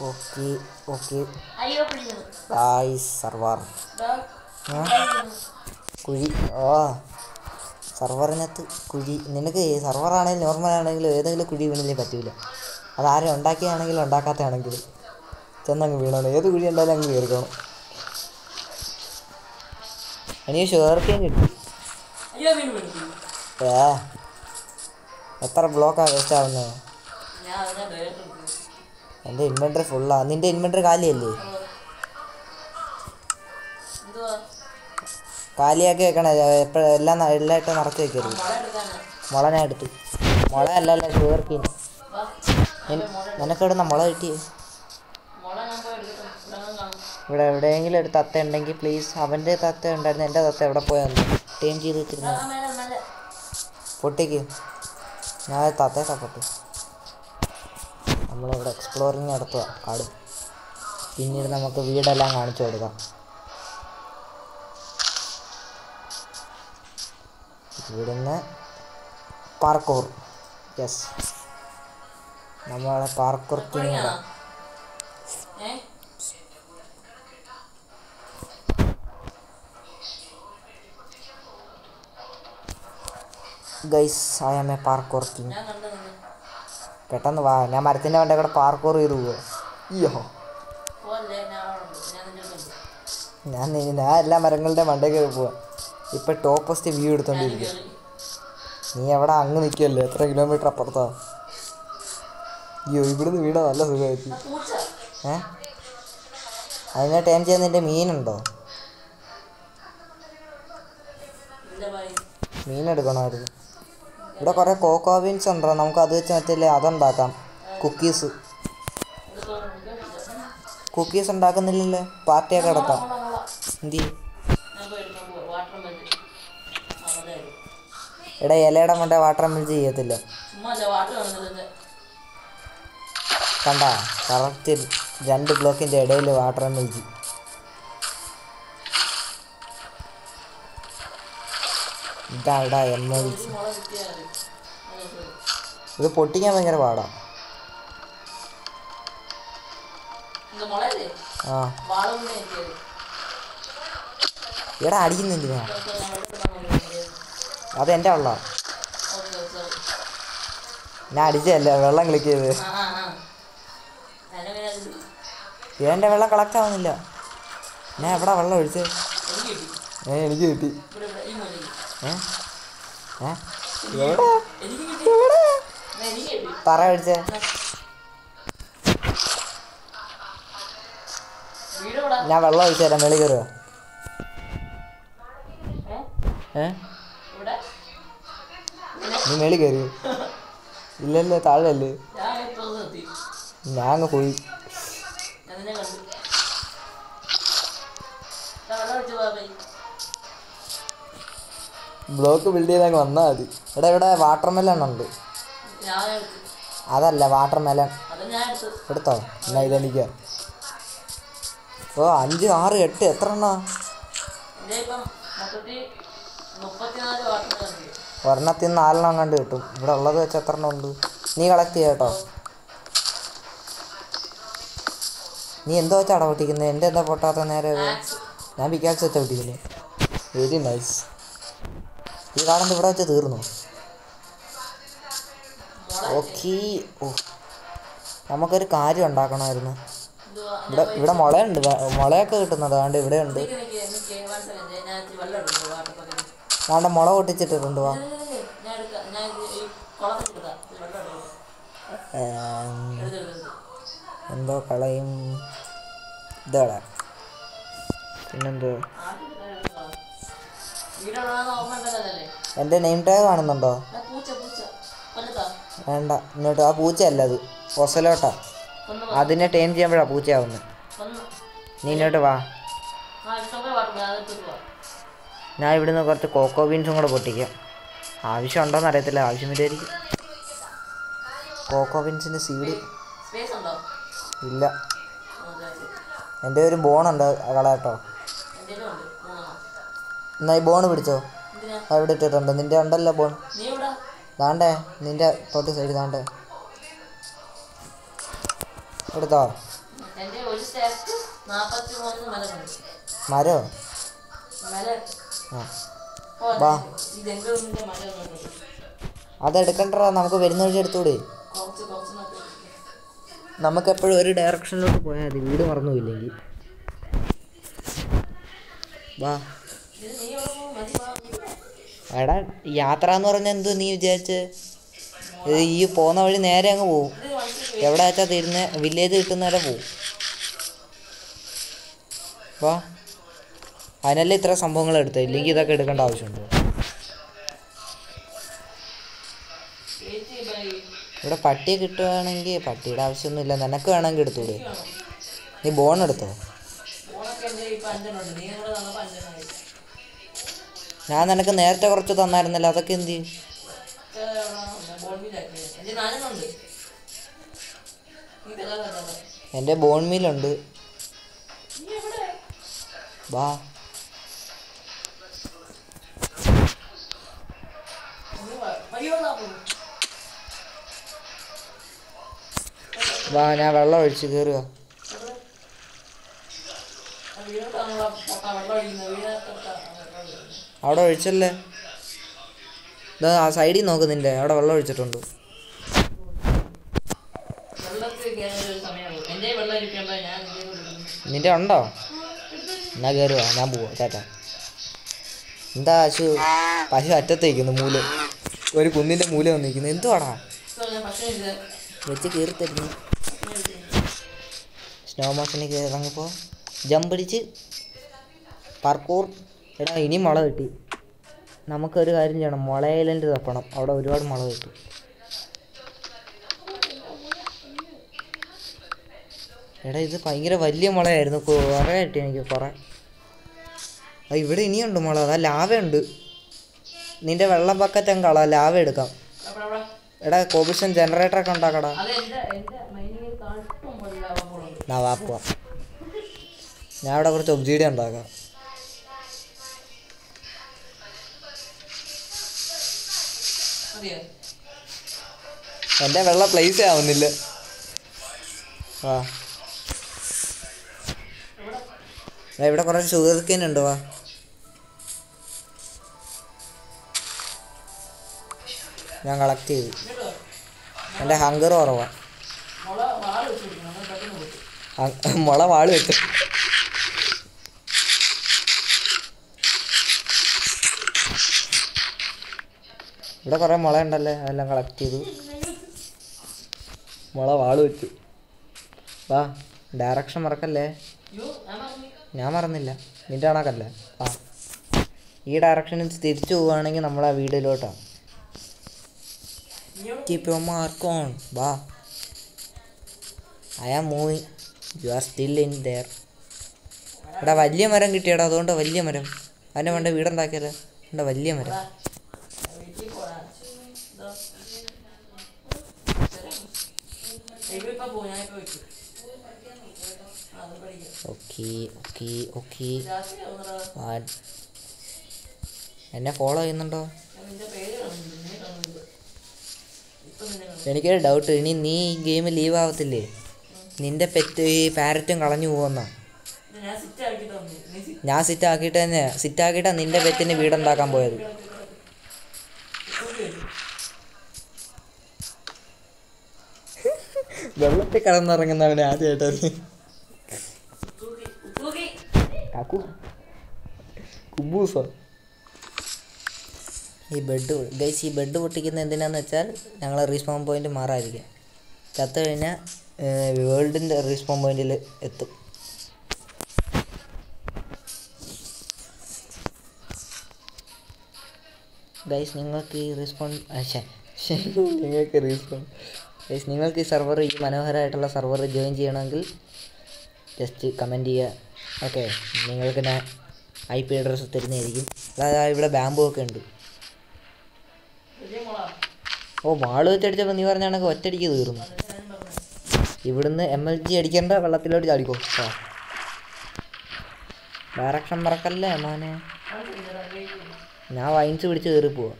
Okay okay. ആയി server. കുഴി ആ? ഓ സർവറിനകത്ത് കുഴി. നിനക്ക് സർവർ ആണെങ്കിലും നോർമൽ ആണെങ്കിലും ഏതെങ്കിലും കുഴി വീണില്ലേ പറ്റൂല. അതാരും ഉണ്ടാക്കിയാണെങ്കിലും ഉണ്ടാക്കാത്തയാണെങ്കിലും ചെന്നങ്ങ് വീണോ ഏത് കുഴി ഉണ്ടായാലും അങ്ങ് കയറിക്കണം എനിക്ക് ഷുഗർക്കേം കിട്ടി. ഏ? എത്ര ബ്ലോക്കാണ് വേസ്റ്റ് ആവുന്നത് എന്റെ ഇൻവെന്ററി ഫുള്ളാ നിന്റെ ഇൻവെന്ററി കാലിയല്ലേ? കാലിയാക്കി വെക്കണേ. എപ്പോഴും എല്ലാം എല്ലായിട്ടും നിറച്ച് വെക്കരുത്. മുള ഞാൻ എടുത്തു. മുള അല്ലല്ല എടുക്കാം. നിനക്ക് ഇവിടുന്ന മുള കിട്ടി മുള ഞാൻ പോയി എടുക്കട്ടെ ഇവിടെ എവിടെയെങ്കിലും ഒരു തത്ത ഉണ്ടെങ്കിൽ പ്ലീസ് അവന്റെ തത്ത ഉണ്ടായിരുന്നു. എന്റെ തത്ത എവിടെ പോയാന്ന് ടീം ചെയ്ത് വെച്ചിരുന്നു പൊട്ടിക്ക്. ഞാൻ തത്തയെ തപ്പട്ടു നമ്മളിവിടെ എക്സ്പ്ലോറിങ് നടത്തുക കാട്. പിന്നീട് നമുക്ക് വീടെല്ലാം കാണിച്ചു കൊടുക്കാം. ഇവിടുന്ന് പാർക്കൂർ. യെസ് നമ്മളെ parkour king തുടങ്ങിയാണോ guys I a parkour king പെട്ടെന്ന് വാ. ഞാൻ മരത്തിന്റെ വണ്ടി കൂടെ പാർക്കൂർ ചെയ്ത് പോവുക അയ്യോ പോലെ ഞാൻ ഞാൻ എല്ലാ മരങ്ങളുടെ മണ്ടയിൽ കയറി പോവാ. ഇപ്പം ടോപ്പ് ഫസ്റ്റ് വ്യൂ എടുത്തോണ്ടിരിക്കുക നീ എവിടെ അങ്ങ് നിൽക്കുമല്ലേ എത്ര കിലോമീറ്റർ അപ്പുറത്താ? അയ്യോ ഇവിടുന്ന് വീടാ നല്ല സുഖമായിരിക്കും ഏ? അതിനെ ടൈം ചെയ്യാൻ നിന്റെ മീനുണ്ടോ? മീനെടുക്കണമായിരുന്നു ഇവിടെ കുറേ കോക്കോ ബീൻസ് ഉണ്ടോ. നമുക്ക് അത് വെച്ച് മറ്റേ അതുണ്ടാക്കാം. കുക്കീസ്. കുക്കീസ് ഉണ്ടാക്കുന്നില്ലല്ലേ. പാർട്ടിയൊക്കെ നടത്താം എന്തി എടാ ഇലയുടെ മണ്ടേ വാട്ടർ മിൽ ചെയ്യത്തില്ല? കണ്ട? കറക്റ്റ് രണ്ട് ബ്ലോക്കിന്റെ ഇടയിൽ വാട്ടർ മിൽസ് ഇതാടാ എം. ഇത് പൊട്ടിക്കാൻ ഭയങ്കര പാടാ. ആ. ഇവിടെ അടിക്കുന്നില്ല എന്റെ വെള്ളം. ഞാൻ അടിച്ചല്ല വെള്ളം ക്ലിക്ക് ചെയ്ത് എന്റെ വെള്ളം കളക്ട് ആവുന്നില്ല. ഞാൻ എവിടാ വെള്ളം ഒഴിച്ചത് എനിക്ക് കിട്ടി. ഇവിടെ ഞാൻ വെള്ളം ഒഴിച്ചു തരാം വെളി കയറുക നീ മേളി കയറി ഇല്ലല്ലേ ഇപ്പോൾ നിർത്തി ഞാൻ അങ്ങ് പോയി. ബ്ലോക്ക് ബിൽഡ് ചെയ്ത് വന്നാൽ മതി. ഇവിടെ ഇവിടെ വാട്ടർ മെലൺ ഉണ്ട്. അതല്ല വാട്ടർ മെലൺ എടുത്തോ? എന്നാ ഇതെനിക്ക് ഓ അഞ്ച് ആറ് എട്ട് എത്ര എണ്ണ? ഒരെണ്ണത്തിൽ നാലെണ്ണം കണ്ട് കിട്ടും. ഇവിടെ ഉള്ളത് വെച്ച് എത്ര എണ്ണം ഉണ്ട്? നീ കളക്ട് ചെയ്യാം കേട്ടോ. നീ എന്തോ വെച്ചാടാ പൊട്ടിക്കുന്നത് എന്റെ എന്താ പൊട്ടാത്ത നേരെ ഞാൻ പിക്കാക്സ് വെച്ചാ പൊട്ടിക്കുന്നത് വെരി നൈസ് ഈ കാണുന്നത് ഇവിടെ വെച്ച് തീർന്നു. ഓക്കേ. ഓ. നമുക്കൊരു കാര്യം ഉണ്ടാക്കണമായിരുന്നു. ഇവിടെ ഇവിടെ മുളയുണ്ട്. മുളയൊക്കെ കിട്ടുന്നത്. അതുകൊണ്ട് ഇവിടെ ഉണ്ട്. അതുകൊണ്ട് മുള പൊട്ടിച്ചിട്ടിട്ടുണ്ട്. വാ. എന്തോ കളയും. ഇതോടെ. പിന്നെന്തോ? എന്റെ നെയിം ടാഗ് കാണുന്നുണ്ടോ? വേണ്ട ഇങ്ങോട്ട് ആ പൂച്ച അല്ല അത്. ഒസലോട്ടാ. അതിനെ ടൈം ചെയ്യുമ്പോഴാ പൂച്ചയാവുന്നത് നീ ഇങ്ങോട്ട് വാ. ഞാൻ ഇവിടുന്ന് കുറച്ച് കോക്കോ ബീൻസും കൂടെ പൊട്ടിക്കാം. ആവശ്യമുണ്ടോയെന്ന് അറിയത്തില്ല ആവശ്യം വരുമായിരിക്കും കോക്കോ ബീൻസിന്റെ സീഡ് ഇല്ല. എന്റെ ഒരു ബോണുണ്ട് കളയാട്ടോ എന്നാ ഈ ബോൺ പിടിച്ചോ അവിടെ ഇട്ടിട്ടുണ്ട്. നിന്റെ ഉണ്ടല്ലോ ബോൺ. ദാണ്ടേ നിന്റെ തൊട്ട് സൈഡ് ദാണ്ടേ. എടുത്തോ? മരോ? വാ. അതെടുക്കണ്ടോ നമുക്ക് വരുന്ന വഴി എടുത്തൂടെ കുറച്ച് കുറച്ച് നമുക്ക് എപ്പോഴും ഒരു ഡയറക്ഷനിലോട്ട് പോയാൽ മതി. വീട് മറന്നുമില്ലെങ്കിൽ വാ. എടാ യാത്ര എന്ന് പറഞ്ഞാൽ എന്തു നീ വിചാരിച്ച്? ഈ പോകുന്ന വഴി നേരെ അങ്ങ് പോവും. എവിടെ വെച്ചാൽ തിരുന്ന വില്ലേജ് കിട്ടുന്ന വരെ പോവും. വാ. അതിനല്ലേ ഇത്ര സംഭവങ്ങൾ എടുത്തത് ഇല്ലെങ്കിൽ ഇതൊക്കെ എടുക്കേണ്ട ആവശ്യമുണ്ടോ? ഇവിടെ പട്ടിയെ കിട്ടുകയാണെങ്കിൽ പട്ടിയുടെ ആവശ്യമൊന്നുമില്ല. നിനക്ക് വേണമെങ്കിൽ എടുത്തൂടെ. നീ ബോൺ എടുത്തോ? ഞാൻ നിനക്ക് നേരത്തെ കുറച്ച് തന്നായിരുന്നല്ലോ അതൊക്കെ എന്ത് എന്റെ ബോൺ മീലുണ്ട് വാ. വാ. ഞാൻ വെള്ളം ഒഴിച്ച് കയറുക വെള്ളം അവിടെ ഒഴിച്ചല്ലേ? ഇതാ ആ സൈഡിൽ നോക്ക് നിന്റെ. അവിടെ വെള്ളം ഒഴിച്ചിട്ടുണ്ട്. നിന്റെ ഉണ്ടോ? എന്നാ കയറുക ഞാൻ പോവാ ചേട്ടാ. എന്താ പശു? പശു അറ്റത്തേക്കുന്നു മൂല. ഒരു കുന്നിന്റെ മൂല വന്നിരിക്കുന്നു എന്തുവാടാ? വെച്ച് കയറി തരുന്നു സ്നോ മോഷനിൽ ഇറങ്ങിപ്പോൾ ജമ്പടിച്ച് പാർക്കൂർ എടാ ഇനി മുള കിട്ടി. നമുക്കൊരു കാര്യം ചെയ്യണം. മുള തപ്പണം. അവിടെ ഒരുപാട് മുള കിട്ടും. എടാ ഇത് ഭയങ്കര വലിയ മുളയായിരുന്നു കുറേ കിട്ടി എനിക്ക് കുറേ. ആ ഇവിടെ ഇനിയുണ്ട് മുള അതാ ലാവയുണ്ട്. നിന്റെ വെള്ളം ബക്കറ്റ് അങ്ങ് കളാ. ലാവ എടുക്കാം. എടാ കോബിഷൻ ജനറേറ്ററൊക്കെ ഉണ്ടാക്കടാ. ഞാൻ അവിടെ കുറച്ച് ഒബ്ജീഡി ഉണ്ടാക്കാം. എന്റെ വെള്ള പ്ലേസ് ആവുന്നില്ല. ആ. ഇവിടെ കുറച്ച് ഷുഗർ കെയിൻ ഉണ്ടോ വാ. ഞാൻ കളക്ട് ചെയ്തു. എന്റെ ഹങ്കർ കുറവാ. മുള വാൾ വെച്ച് കൊടുക്കണം നമ്മൾ പെട്ടെന്ന് പോയി ഹ- മുള വാൾ വെച്ചു ഇവിടെ കുറേ മുള ഉണ്ടല്ലേ അതെല്ലാം കളക്ട് ചെയ്തു. മുള വാൾ വെച്ചു. വാ ഡയറക്ഷൻ മറക്കല്ലേ? ഞാൻ മറന്നില്ല. നിന്റെ കണക്കല്ലേ? ആ ഈ ഡയറക്ഷനിൽ തിരിച്ചു പോവുകയാണെങ്കിൽ നമ്മൾ ആ വീടിലോട്ടാണ് നീയോട് കീപ് യുവർ മാർക്ക് ഓൺ വാ. I am movie you are still in there ഇവിടെ വലിയ മരം കിട്ടിയടാ. അതുകൊണ്ട് വലിയ മരം. അതിന്റെ വേണ്ട വീടുണ്ടാക്കിയാലോ? എന്റെ വലിയ മരം. Okay okay okay. എന്നെ ഫോളോ ചെയ്യുന്നുണ്ടോ? എനിക്കൊരു ഡൗട്ട് ഇനി നീ ഈ ഗെയിം ലീവ് ആവത്തില്ലേ? നിന്റെ പെറ്റ് ഈ പാരറ്റും കളഞ്ഞു പോകുന്ന ഞാൻ സിറ്റ് ആക്കിയിട്ട് തന്നെ സിറ്റ് ആക്കിയിട്ട് നിന്റെ പെറ്റിന് വീടുണ്ടാക്കാൻ പോയത്. വെള്ളത്തിൽ കടന്നിറങ്ങുന്നവനെ കാക്കു കുബൂസോ? ഈ ബെഡ് ഗൈസ് ഈ ബെഡ് പൊട്ടിക്കുന്ന എന്തിനാന്ന് വെച്ചാൽ ഞങ്ങൾ റീസ്പോൺ പോയിന്റ് മാറാതിരിക്കുക ചത്തു കഴിഞ്ഞാൽ വേൾഡിന്റെ റീസ്പോൺ പോയിന്റിൽ എത്തും. ഗൈസ് നിങ്ങൾക്ക് ഈ റീസ്പോൺ നിങ്ങൾക്ക് റീസ്പോൺ ഗൈസ് നിങ്ങൾക്ക് ഈ സെർവർ ഈ മനോഹരമായിട്ടുള്ള സെർവർ ജോയിൻ ചെയ്യണമെങ്കിൽ ജസ്റ്റ് കമന്റ് ചെയ്യുക. ഓക്കെ നിങ്ങൾക്ക് ഞാൻ ഐ പി അഡ്രസ്സ് തരുന്നതായിരിക്കും. അതായത് ഇവിടെ ബാമ്പു ഒക്കെ ഉണ്ട്. ഓ വാൾ വെച്ചടിച്ചപ്പോൾ നീ പറഞ്ഞ കണക്ക് ഒറ്റടിക്ക് തീർന്നു. ഇവിടുന്ന് എം എൽ ജി അടിക്കേണ്ട വെള്ളത്തിലോട്ട് ചാടിക്കോ. ആ ഡയറക്ഷൻ മറക്കല്ലേ മോനെ? ഞാൻ വൈൻസ് പിടിച്ച് കയറി പോവാ.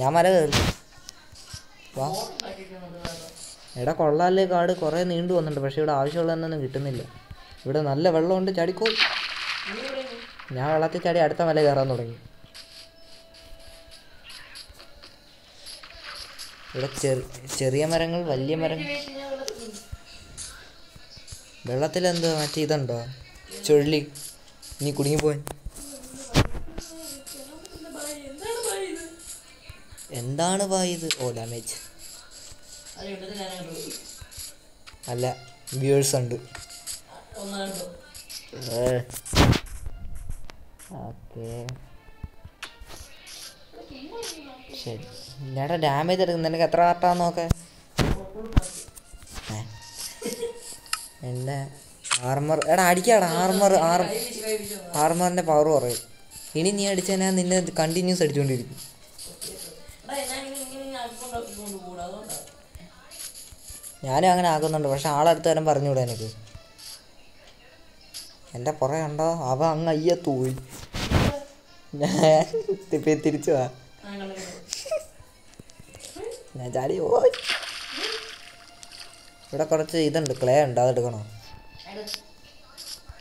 ഞാൻ മല കയറി. വാ ഫോൺ ഉണ്ടാക്കി ഇരിക്കുന്നുണ്ട് കേട്ടോ. എടാ കൊള്ളാലേ കാട്. കുറേ നീണ്ടു വന്നിട്ടുണ്ട്. പക്ഷേ ഇവിടെ ആവശ്യമുള്ളതൊന്നും കിട്ടുന്നില്ല. ഇവിടെ നല്ല വെള്ളമുണ്ട്. ചാടിക്കോ. ഞാൻ വെള്ളത്തിൽ ചാടി അടുത്ത മല കയറാൻ തുടങ്ങി. ഇവിടെ ചെറി ചെറിയ മരങ്ങൾ വലിയ മരങ്ങൾ വെള്ളത്തിൽ എന്തോ മറ്റേ ഇതുണ്ടോ? ചുഴലി നീ കുടുങ്ങിപ്പോയി എന്താണ് ഭയ ഇത്? ഓ ഡാമേജ് അല്ല വ്യൂവേഴ്സ് ഉണ്ട്. ഞാൻ. ഓക്കെ. ശരി. ഡാമേജ് എടുക്കും നിനക്ക് എത്ര കാട്ടാന്ന് നോക്കെ. എന്നെ ആർമർ എടാ അടിക്കാടാ. ആർമർ. ആർമറിന്റെ പവർ കുറയും. ഇനി നീ അടിച്ചാൽ ഞാൻ നിന്നെ കണ്ടിന്യൂസ് അടിച്ചുകൊണ്ടിരിക്കും ഞാനും അങ്ങനെ ആക്കുന്നുണ്ട് പക്ഷെ ആളടുത്ത് വരാൻ പറഞ്ഞുകൂടെ എനിക്ക്. എന്റെ പുറകെ ഉണ്ടോ? അവ അങ്ങ് അയ്യ തോയി. ഞാൻ തിരിച്ചു വാ. ഞാൻ ചാടി പോയി. ഇവിടെ കുറച്ച് ഇതുണ്ട് ക്ലേ ഉണ്ട് അതെടുക്കണോ?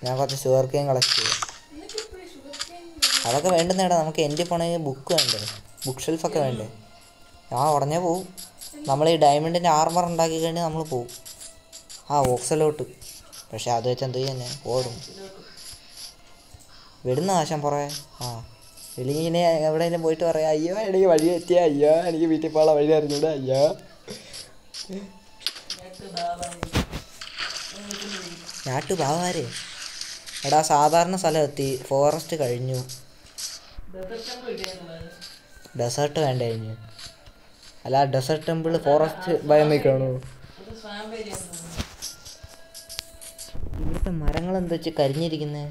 ഞാൻ കുറച്ച് ഷുഗർ കെയിൻ കളക്ട് ചെയ്യാം. അതൊക്കെ വേണ്ടുന്നേടാ നമുക്ക് എന്റെ പോണെങ്കിൽ ബുക്ക് വേണ്ടേ? ബുക്ക് ഷെൽഫൊക്കെ വേണ്ടേ? ആ ഉടനെ പോവും. നമ്മൾ ഈ ഡയമണ്ടിന്റെ ആർമർ ഉണ്ടാക്കി കഴിഞ്ഞാൽ നമ്മൾ പോകും ആ ഓക്സലോട്ട് പക്ഷെ അത് വെച്ച് എന്ത് തന്നെ ഓടും. വിടുന്ന ആശം പുറകെ ആ. ഇല്ലെങ്കിൽ ഇനി എവിടെയെങ്കിലും പോയിട്ട് പറയാം അയ്യോ എനിക്ക് വഴി എത്തിയ അയ്യോ എനിക്ക് വീട്ടിൽ പോകാൻ വഴി അറിഞ്ഞൂടെ? അയ്യോ. ഞാട്ടു ബാവാരെ എടാ സാധാരണ സ്ഥലം എത്തി ഫോറസ്റ്റ് കഴിഞ്ഞു ഡെസേർട്ട് വേണ്ട കഴിഞ്ഞു അല്ല ഡെസേർട്ട് ടെമ്പിൾ ഫോറസ്റ്റ് ഭയം നിൽക്കണോ അത് swamp area ആണെന്ന് ഇവിടുത്തെ മരങ്ങൾ എന്താ വെച്ച് കരിഞ്ഞിരിക്കുന്നത്.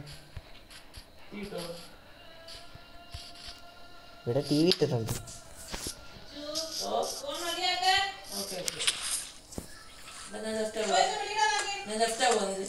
ഇവിടെ ടി വി ഇട്ടിട്ടുണ്ട് ഞാൻ just പോകുന്നത്.